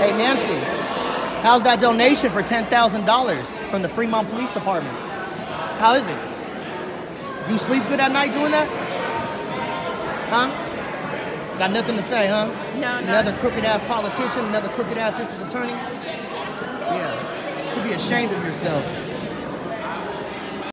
Hey, Nancy, how's that donation for $10,000 from the Fremont Police Department? How is it? You sleep good at night doing that? Huh? Got nothing to say, huh? No, It's no. Another crooked ass politician, another crooked ass district attorney. Yeah. Should be ashamed of yourself.